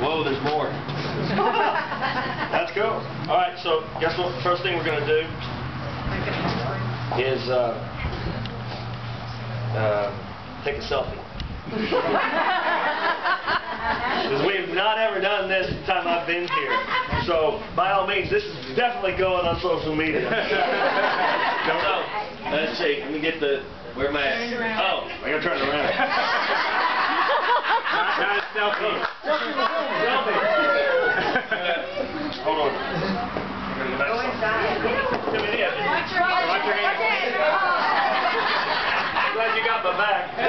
Whoa, there's more. That's cool. All right, so guess what? The first thing we're going to do is uh, uh, take a selfie. Because we've not ever done this the time I've been here. So, by all means, this is definitely going on social media. so, let's see. Let me get the. Where am I at? Oh, I gotta turn it around. Selfie. Selfie. Hold on. Come in. Watch your. I'm glad you got my back. All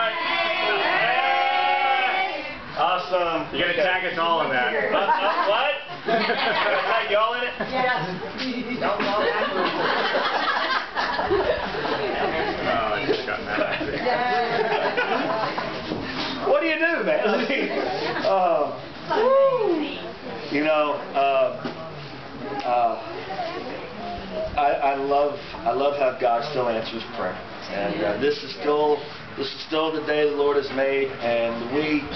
right. Hey. Awesome. You gotta tag us all in that. Uh, uh, what? Tag y'all in it? Oh, I just got mad. What do you do, man? I mean, uh, you know, uh, uh, I, I love I love how God still answers prayer, and uh, this is still this is still the day the Lord has made, and we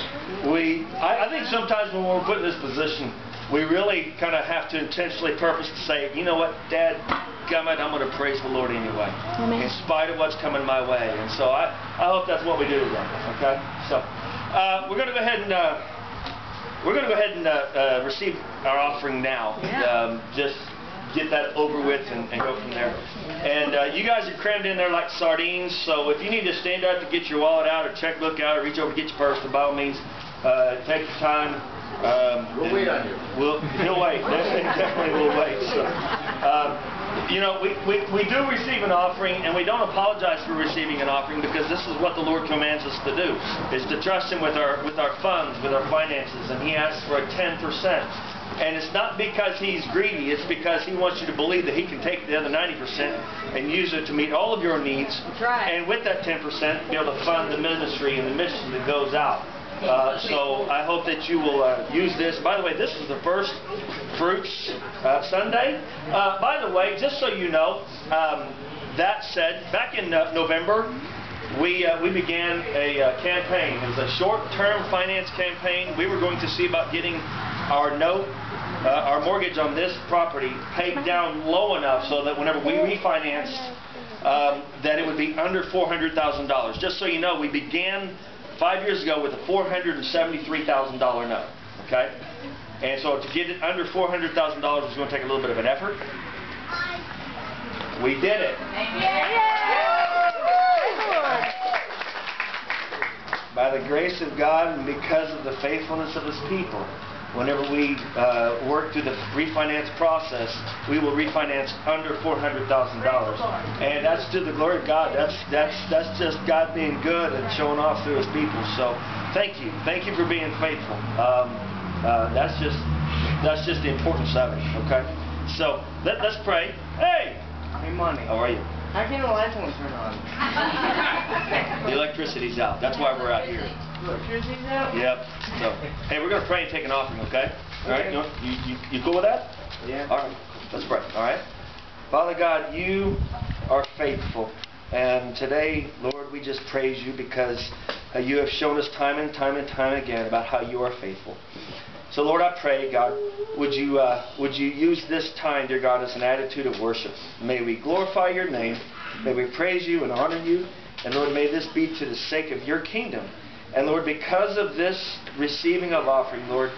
we I, I think sometimes when we're put in this position, we really kind of have to intentionally purpose to say, you know what, Dad, God, I'm going to praise the Lord anyway, in spite of what's coming my way, and so I I hope that's what we do today. Okay, so uh, we're going to go ahead and. Uh, we're going to go ahead and uh, uh, receive our offering now. Um, just get that over with and, and go from there. And uh, you guys are crammed in there like sardines, so if you need to stand up to get your wallet out or checkbook out or reach over to get your purse, by all means, uh, take your time. Um, We'll wait on you. We'll, he'll wait. Definitely, definitely will wait. So, um, you know, we, we, we do receive an offering, and we don't apologize for receiving an offering because this is what the Lord commands us to do, is to trust Him with our, with our funds, with our finances, and He asks for a 10%. And it's not because He's greedy, it's because He wants you to believe that He can take the other 90% and use it to meet all of your needs. right. And with that 10%, be able to fund the ministry and the mission that goes out. Uh, so I hope that you will uh, use this. By the way, this is the first Fruits uh, Sunday. Uh, by the way, just so you know, um, that said, back in uh, November, we uh, we began a campaign. It was a short-term finance campaign. We were going to see about getting our note, uh, our mortgage on this property paid down low enough so that whenever we refinanced, um, that it would be under $400,000. Just so you know, we began five years ago with a $473,000 note. Okay? And so to get it under $400,000 was going to take a little bit of an effort. We did it. By the grace of God and because of the faithfulness of His people, whenever we uh, work through the refinance process, we will refinance under $400,000. And that's to the glory of God. That's, that's, that's just God being good and showing off through His people. So thank you. Thank you for being faithful. Um, uh, that's just that's just the importance of it. Okay. So let, let's pray. Hey, Hey, money. how are you? How can the lights won't turn on? The electricity's out. That's why we're out here. Yep. So, hey, we're gonna pray and take an offering, okay? All right. You, you, you, you cool with that? Yeah. All right. Let's pray. All right. Father God, you are faithful, and today, Lord, we just praise you because uh, you have shown us time and time and time again about how you are faithful. So, Lord, I pray, God, would you uh, would you use this time, dear God, as an attitude of worship? May we glorify your name. May we praise you and honor you. And Lord, may this be to the sake of your kingdom. And Lord, because of this receiving of offering, Lord,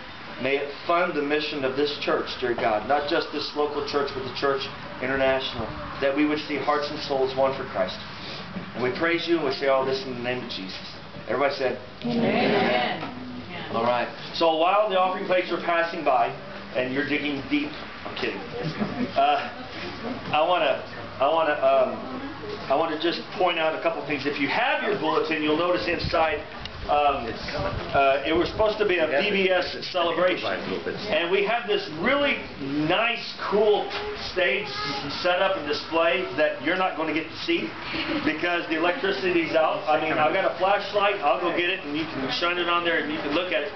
may it fund the mission of this church, dear God. Not just this local church, but the church international. That we would see hearts and souls won for Christ. And we praise you and we say all this in the name of Jesus. Everybody said, Amen. all right. So while the offering plates are passing by, and you're digging deep, I'm kidding. Uh, I want to, I want to, um, I want to just point out a couple things. If you have your bulletin, you'll notice inside. Um, uh, it was supposed to be a VBS celebration, and we have this really nice, cool stage set up and display that you're not going to get to see because the electricity's out. I mean, I've got a flashlight. I'll go get it, and you can shine it on there, and you can look at it.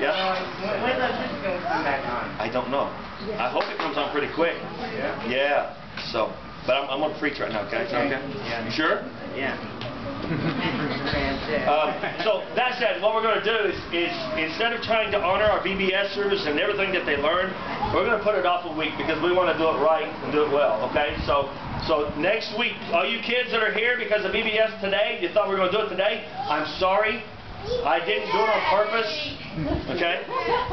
Yeah. Um, when- when's electricity gonna come back on? I don't know. I hope it comes on pretty quick. Yeah. Yeah. So, but I'm, I'm gonna preach right now, okay? Okay? Yeah. You sure? Yeah. Um, so that said, what we're going to do is, is instead of trying to honor our VBS service and everything that they learned, we're going to put it off a week because we want to do it right and do it well. Okay? So so next week, all you kids that are here because of VBS today, you thought we were going to do it today. I'm sorry. I didn't do it on purpose. Okay?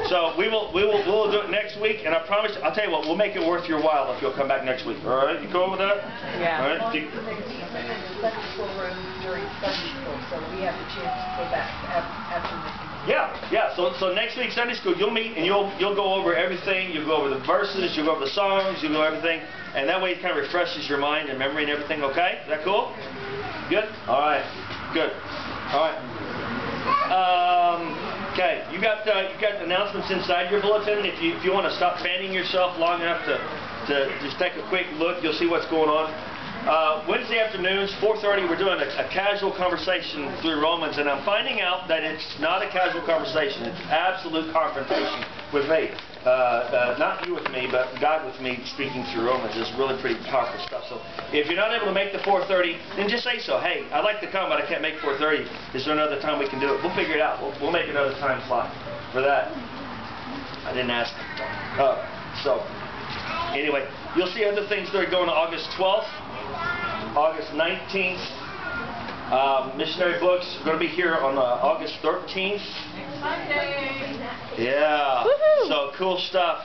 So we will we will we will do it next week, and I promise. I'll tell you what. We'll make it worth your while if you'll come back next week. All right? You cool with that? Yeah. All right. Well, Do- the Sunday school room during Sunday school, so we have the chance to go back af- after the. Yeah, yeah. So, so next week Sunday school, you'll meet and you'll you'll go over everything. You'll go over the verses. You'll go over the songs. You'll go over everything, and that way it kind of refreshes your mind and memory and everything. Okay, is that cool? Good. All right. Good. All right. Um, okay, you got uh, you got announcements inside your bulletin. If you if you want to stop fanning yourself long enough to to just take a quick look, you'll see what's going on. Uh, Wednesday afternoons, 4:30, we're doing a, a casual conversation through Romans, and I'm finding out that it's not a casual conversation; it's absolute confrontation with me. Uh, uh, not you with me, but God with me speaking through Romans is really pretty powerful stuff. So if you're not able to make the 4:30, then just say so. Hey, I'd like to come, but I can't make 4:30. Is there another time we can do it? We'll figure it out. We'll, we'll make another time slot for that. I didn't ask. Uh, so anyway, you'll see other things that are going on August 12th, August 19th. Um, missionary books are going to be here on uh, August 13th. Yeah. So cool stuff.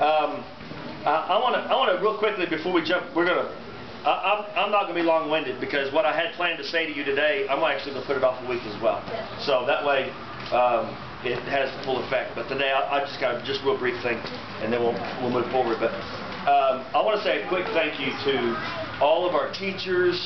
Um, I want to I want to real quickly before we jump. We're gonna. I, I'm, I'm not going to be long-winded because what I had planned to say to you today, I'm actually going to put it off a week as well. So that way um, it has the full effect. But today I, I just got a just real brief thing, and then we'll we'll move forward. But um, I want to say a quick thank you to all of our teachers,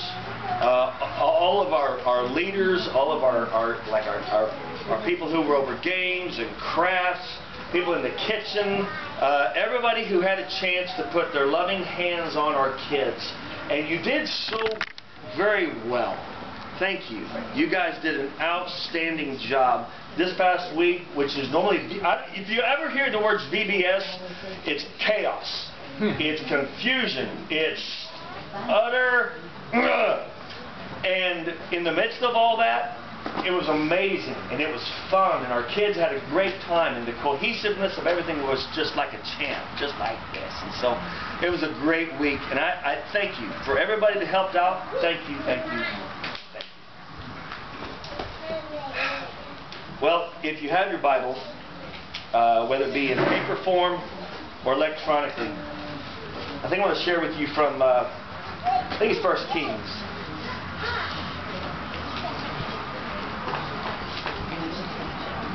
uh, all of our, our leaders, all of our, our like our, our our people who were over games and crafts, people in the kitchen, uh, everybody who had a chance to put their loving hands on our kids. And you did so very well. Thank you. You guys did an outstanding job. This past week, which is normally, if you ever hear the words VBS, it's chaos. It's confusion. It's utter. And in the midst of all that, it was amazing and it was fun and our kids had a great time and the cohesiveness of everything was just like a champ, just like this. And so it was a great week and I, I thank you for everybody that helped out. Thank you, thank you, thank you. Well, if you have your Bibles, uh, whether it be in paper form or electronically, I think I want to share with you from, uh, I think it's First Kings.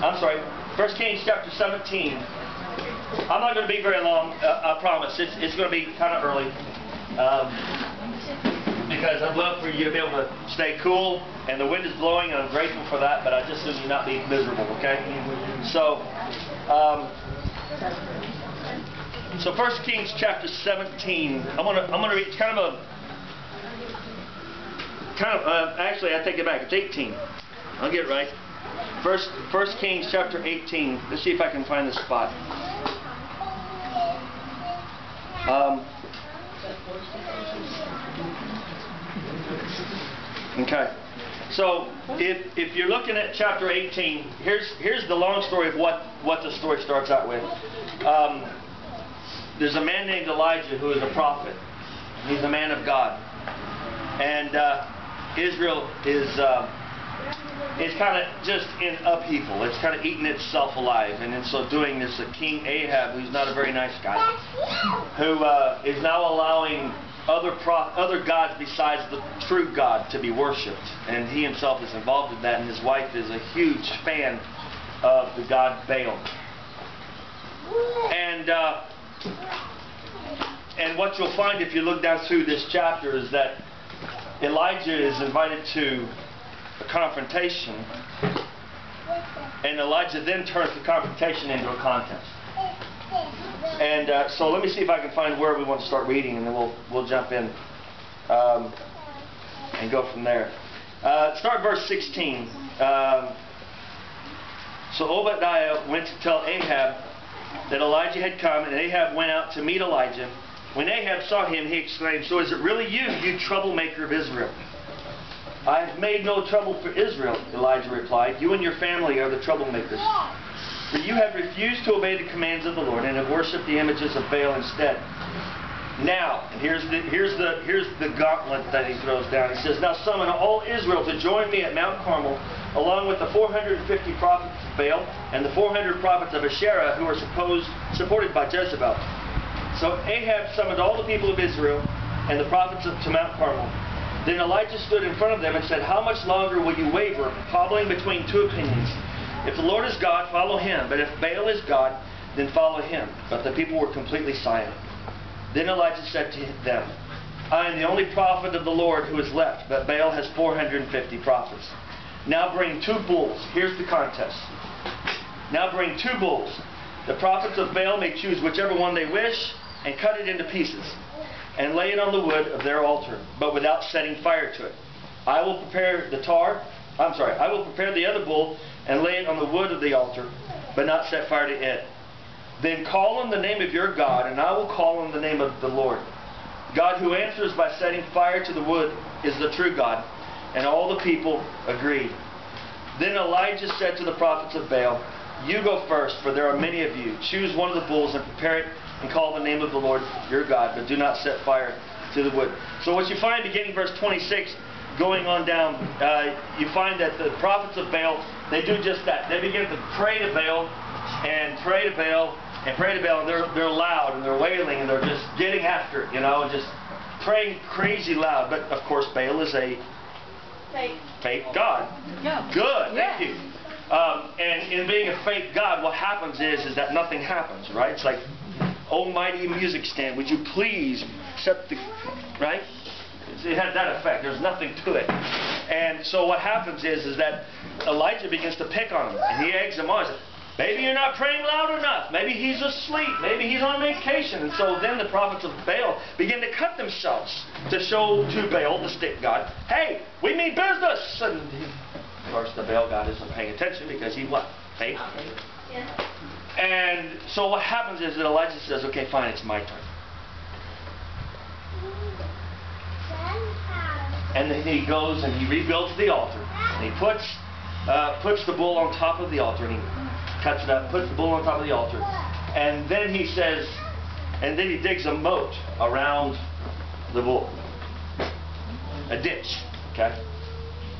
I'm sorry, First Kings chapter 17. I'm not going to be very long, uh, I promise. It's, it's going to be kind of early. Um, because I'd love for you to be able to stay cool, and the wind is blowing, and I'm grateful for that, but I just assume you not be miserable, okay? So, um, so 1 Kings chapter 17. I'm gonna I'm gonna read. It's kind of a kind of uh, actually I take it back. It's 18. I'll get it right. First First Kings chapter 18. Let's see if I can find the spot. Um, okay. So if if you're looking at chapter 18, here's here's the long story of what what the story starts out with. Um, there's a man named Elijah who is a prophet. He's a man of God, and uh, Israel is uh, is kind of just in upheaval. It's kind of eating itself alive, and in so doing, there's a King Ahab who's not a very nice guy, who uh, is now allowing other other gods besides the true God to be worshipped, and he himself is involved in that, and his wife is a huge fan of the god Baal. And uh, and what you'll find if you look down through this chapter is that Elijah is invited to a confrontation, and Elijah then turns the confrontation into a contest. And uh, so let me see if I can find where we want to start reading, and then we'll we'll jump in um, and go from there. Uh, start verse 16. Um, so Obadiah went to tell Ahab that Elijah had come, and Ahab went out to meet Elijah. When Ahab saw him, he exclaimed, So is it really you, you troublemaker of Israel? I have made no trouble for Israel, Elijah replied. You and your family are the troublemakers. For you have refused to obey the commands of the Lord and have worshipped the images of Baal instead. Now, and here's the here's the here's the gauntlet that he throws down. He says, Now summon all Israel to join me at Mount Carmel, along with the 450 prophets of Baal and the 400 prophets of Asherah who are supposed supported by Jezebel. So Ahab summoned all the people of Israel and the prophets to Mount Carmel. Then Elijah stood in front of them and said, How much longer will you waver, hobbling between two opinions? If the Lord is God, follow him. But if Baal is God, then follow him. But the people were completely silent. Then Elijah said to them, I am the only prophet of the Lord who is left, but Baal has 450 prophets. Now bring two bulls. Here's the contest. Now bring two bulls. The prophets of Baal may choose whichever one they wish and cut it into pieces and lay it on the wood of their altar, but without setting fire to it. I will prepare the tar, I'm sorry, I will prepare the other bull and lay it on the wood of the altar, but not set fire to it. Then call on the name of your God, and I will call on the name of the Lord. God who answers by setting fire to the wood is the true God. And all the people agreed. Then Elijah said to the prophets of Baal, You go first, for there are many of you. Choose one of the bulls and prepare it and call the name of the Lord your God, but do not set fire to the wood. So what you find beginning verse 26, going on down, uh, you find that the prophets of Baal, they do just that. They begin to pray to Baal and pray to Baal and pray to Baal, and they're, they're loud and they're wailing and they're just getting after it, you know, and just praying crazy loud. But of course, Baal is a fake God. Good, thank you. Um, and in being a fake God, what happens is is that nothing happens, right? It's like, almighty music stand, would you please set the, right? It had that effect. There's nothing to it. And so what happens is is that Elijah begins to pick on him, and he eggs him on. Says, Maybe you're not praying loud enough. Maybe he's asleep. Maybe he's on vacation. And so then the prophets of Baal begin to cut themselves to show to Baal, the stick god, hey, we mean business. And of course, the Baal god isn't paying attention because he what? Fake. And so what happens is that Elijah says, okay, fine, it's my turn. And then he goes and he rebuilds the altar. And he puts uh, puts the bull on top of the altar and he cuts it up, puts the bull on top of the altar. And then he says, and then he digs a moat around the bull. A ditch, okay?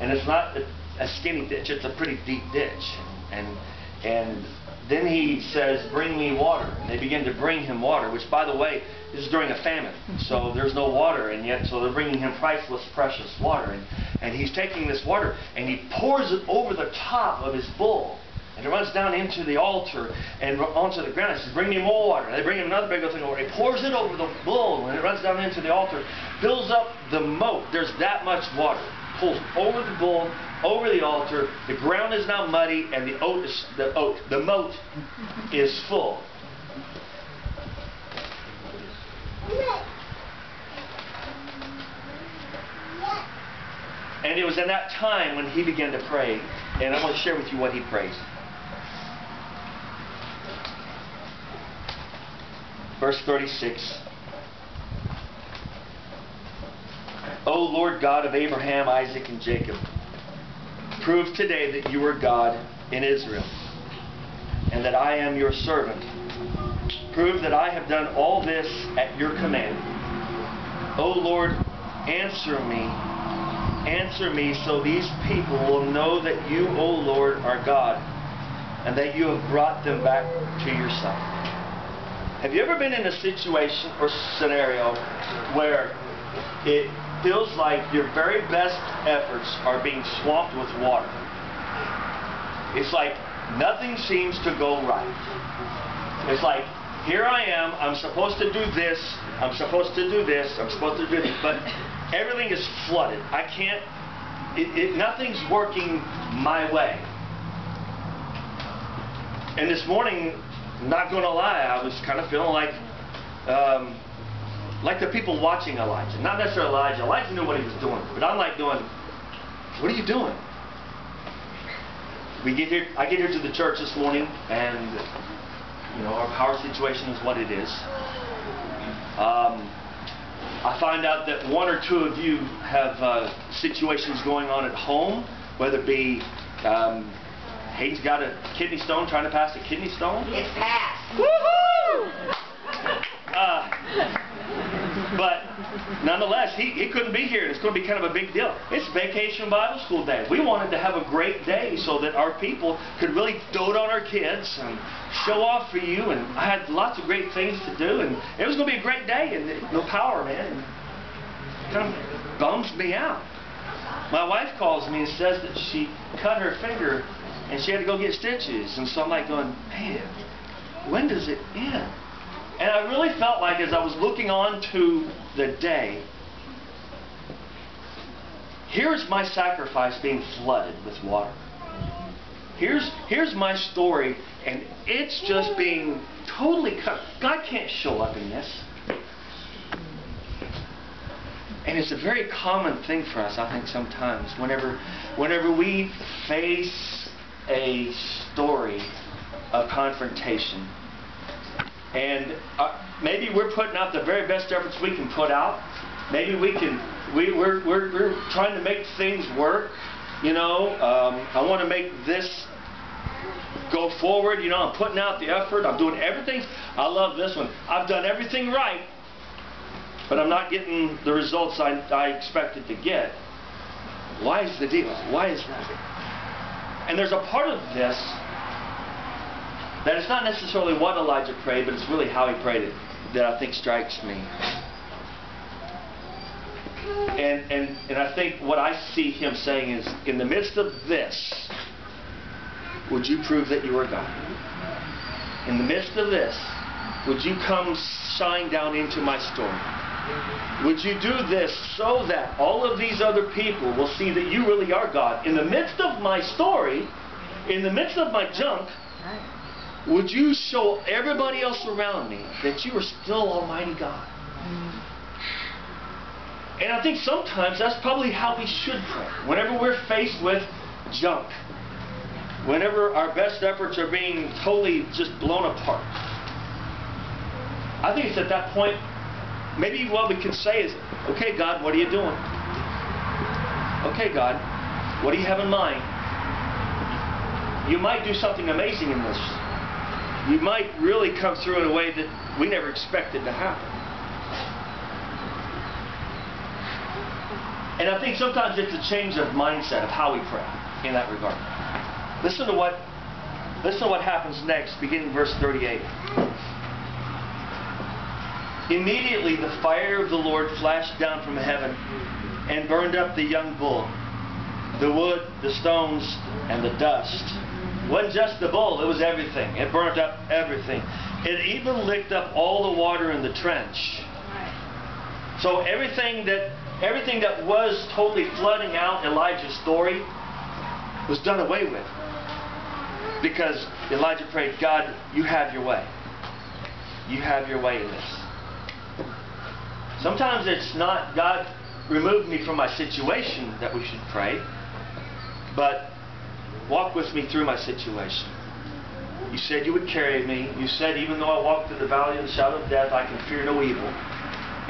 And it's not a, a skinny ditch, it's a pretty deep ditch. And and then he says, Bring me water. And they begin to bring him water, which, by the way, this is during a famine. Mm-hmm. So there's no water, and yet, so they're bringing him priceless, precious water. And, and he's taking this water and he pours it over the top of his bull. And it runs down into the altar and onto the ground. He says, Bring me more water. And they bring him another big thing of water. He pours it over the bull, and it runs down into the altar, fills up the moat. There's that much water. Pulls over the bull, over the altar. The ground is now muddy, and the oat is, the oat, the moat is full. And it was in that time when he began to pray, and I want to share with you what he prays. Verse 36. O Lord God of Abraham, Isaac, and Jacob, prove today that you are God in Israel, and that I am your servant. Prove that I have done all this at your command. O Lord, answer me. Answer me so these people will know that you, O Lord, are God, and that you have brought them back to your side. Have you ever been in a situation or scenario where it feels like your very best efforts are being swamped with water? It's like nothing seems to go right. It's like, here I am, I'm supposed to do this, I'm supposed to do this, I'm supposed to do this, but everything is flooded. I can't, it, it, nothing's working my way. And this morning, not going to lie, I was kind of feeling like, um, like the people watching Elijah. Not necessarily Elijah. Elijah knew what he was doing, but I'm like going, what are you doing? We get here. I get here to the church this morning, and you know our power situation is what it is. Um, I find out that one or two of you have uh, situations going on at home, whether it be um, Hayden's got a kidney stone, trying to pass a kidney stone. It's passed. Woohoo! Uh, but nonetheless, he, he couldn't be here, and it's going to be kind of a big deal. It's Vacation Bible School Day. We wanted to have a great day so that our people could really dote on our kids and show off for you. And I had lots of great things to do, and it was going to be a great day, and no power, man. It kind of bums me out. My wife calls me and says that she cut her finger and she had to go get stitches. And so I'm like going, man, when does it end? And I really felt like as I was looking on to the day, here's my sacrifice being flooded with water. Here's, here's my story, and it's just being totally cut. God can't show up in this. And it's a very common thing for us, I think, sometimes. Whenever, whenever we face a story of confrontation, and uh, maybe we're putting out the very best efforts we can put out. Maybe we can, we, we're, we're, we're trying to make things work. You know, um, I want to make this go forward. You know, I'm putting out the effort. I'm doing everything. I love this one. I've done everything right, but I'm not getting the results I, I expected to get. Why is the deal? Why is that? And there's a part of this that it's not necessarily what Elijah prayed, but it's really how he prayed it that I think strikes me. And, and, and I think what I see him saying is, in the midst of this, would you prove that you are God? In the midst of this, would you come shine down into my story? Would you do this so that all of these other people will see that you really are God? In the midst of my story, in the midst of my junk, would you show everybody else around me that you are still Almighty God? And I think sometimes that's probably how we should pray. Whenever we're faced with junk, whenever our best efforts are being totally just blown apart, I think it's at that point, maybe what we can say is, okay, God, what are you doing? Okay, God, what do you have in mind? You might do something amazing in this you might really come through in a way that we never expected to happen. And I think sometimes it's a change of mindset of how we pray in that regard. Listen to what listen to what happens next, beginning verse 38. Immediately the fire of the Lord flashed down from heaven and burned up the young bull, the wood, the stones, and the dust. Wasn't just the bull, it was everything. It burnt up everything. It even licked up all the water in the trench. So everything that everything that was totally flooding out Elijah's story was done away with. Because Elijah prayed, God, you have your way. You have your way in this. Sometimes it's not God remove me from my situation that we should pray, but walk with me through my situation. You said you would carry me. You said even though I walk through the valley of the shadow of death, I can fear no evil.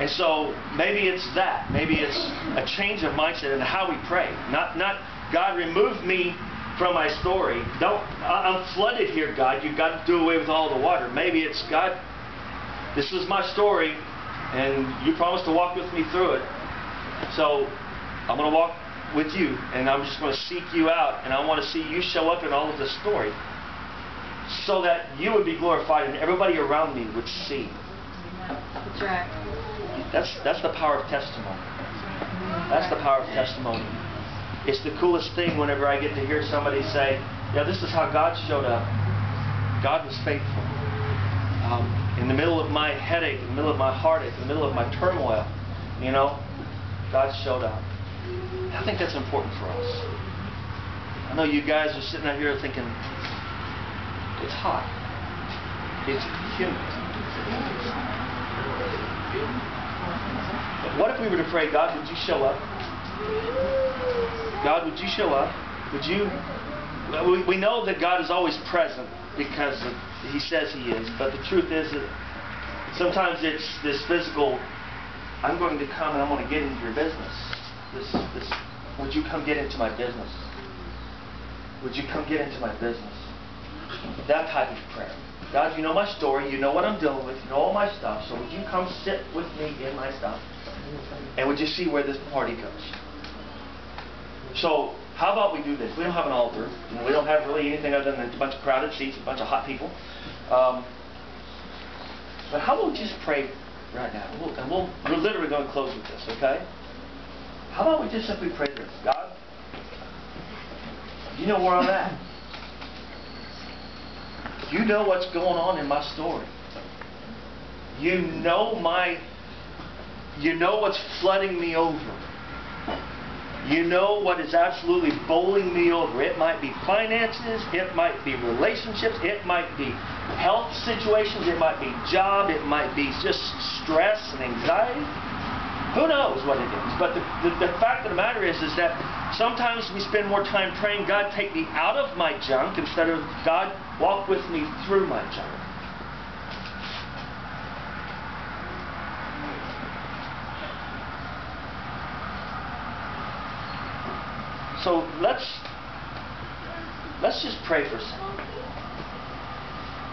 And so maybe it's that. Maybe it's a change of mindset in how we pray. Not not God remove me from my story. Don't I'm flooded here, God. You've got to do away with all the water. Maybe it's God. This is my story, and you promised to walk with me through it. So I'm going to walk with you, and I'm just going to seek you out, and I want to see you show up in all of this story, so that you would be glorified and everybody around me would see. That's. That's that's the power of testimony. That's the power of testimony. It's the coolest thing whenever I get to hear somebody say, "Yeah, this is how God showed up. God was faithful." Um, in the middle of my headache, in the middle of my heartache, in the middle of my turmoil, you know, God showed up. I think that's important for us. I know you guys are sitting out here thinking, it's hot. It's humid. But what if we were to pray, God, would you show up? God, would you show up? Would you? We, we know that God is always present because of, He says He is, but the truth is that sometimes it's this physical I'm going to come and I'm going to get into your business. This, this, would you come get into my business? Would you come get into my business? That type of prayer. God, you know my story. You know what I'm dealing with. You know all my stuff. So would you come sit with me in my stuff? And would you see where this party goes? So how about we do this? We don't have an altar. and We don't have really anything other than a bunch of crowded seats, a bunch of hot people. Um, but how about we just pray right now? We'll, and we'll, we're literally going to close with this, okay? How about we just simply pray this? God, you know where I'm at. You know what's going on in my story. You know my, you know what's flooding me over. You know what is absolutely bowling me over. It might be finances, it might be relationships, it might be health situations, it might be job, it might be just stress and anxiety. Who knows what it is? But the, the, the fact of the matter is, is that sometimes we spend more time praying, God, take me out of my junk, instead of God, walk with me through my junk. So let's let's just pray for second.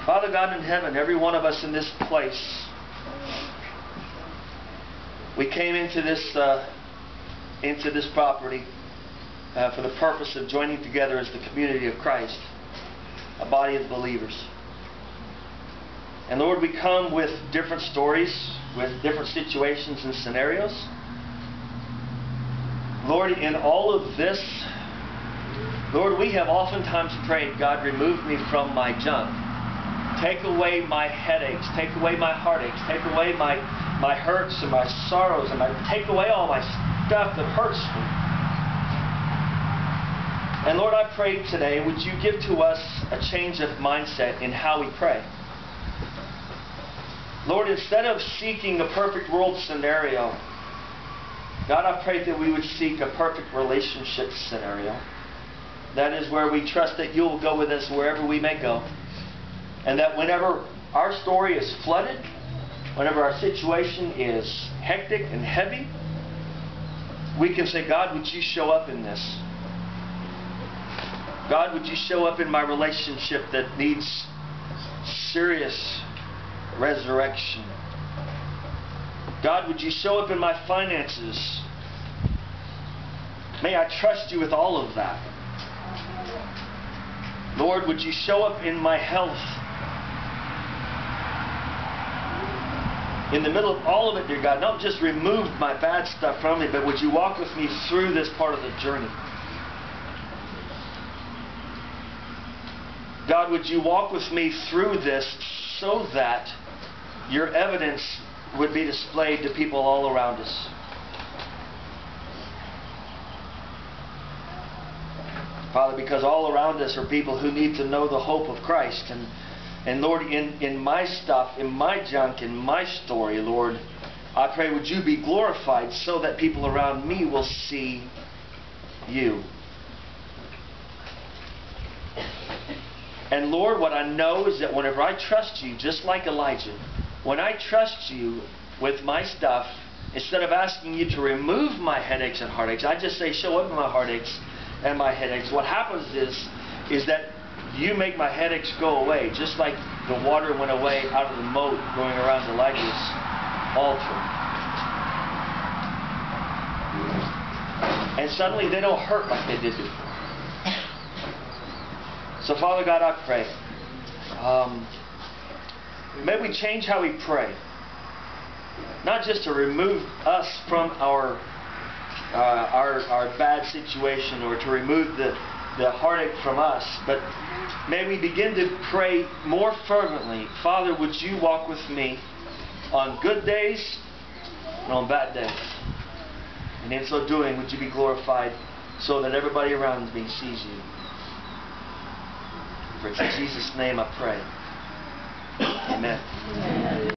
Father God in heaven, every one of us in this place, we came into this uh, into this property uh, for the purpose of joining together as the community of Christ, a body of believers. And Lord, we come with different stories, with different situations and scenarios. Lord, in all of this, Lord, we have oftentimes prayed, God, remove me from my junk. Take away my headaches. Take away my heartaches. Take away my, my hurts and my sorrows. And I take away all my stuff that hurts me. And Lord, I pray today, would you give to us a change of mindset in how we pray? Lord, instead of seeking a perfect world scenario, God, I pray that we would seek a perfect relationship scenario. That is where we trust that you'll go with us wherever we may go. And that whenever our story is flooded, whenever our situation is hectic and heavy, we can say, God, would you show up in this? God, would you show up in my relationship that needs serious resurrection? God, would you show up in my finances? May I trust you with all of that. Lord, would you show up in my health? In the middle of all of it, dear God, don't just remove my bad stuff from me, but would you walk with me through this part of the journey? God, would you walk with me through this so that your evidence would be displayed to people all around us? Father, because all around us are people who need to know the hope of Christ. And, and Lord, in, in my stuff, in my junk, in my story, Lord, I pray would you be glorified so that people around me will see you. And Lord, what I know is that whenever I trust you, just like Elijah, when I trust you with my stuff, instead of asking you to remove my headaches and heartaches, I just say, show up my heartaches and my headaches. What happens is, is that you make my headaches go away, just like the water went away out of the moat going around Elijah's altar. And suddenly they don't hurt like they did before. So, Father God, I pray. Um, may we change how we pray. Not just to remove us from our uh, our, our bad situation or to remove the, the heartache from us, but may we begin to pray more fervently. Father, would you walk with me on good days and on bad days? And in so doing, would you be glorified so that everybody around me sees you? For in Jesus' name I pray. Amen.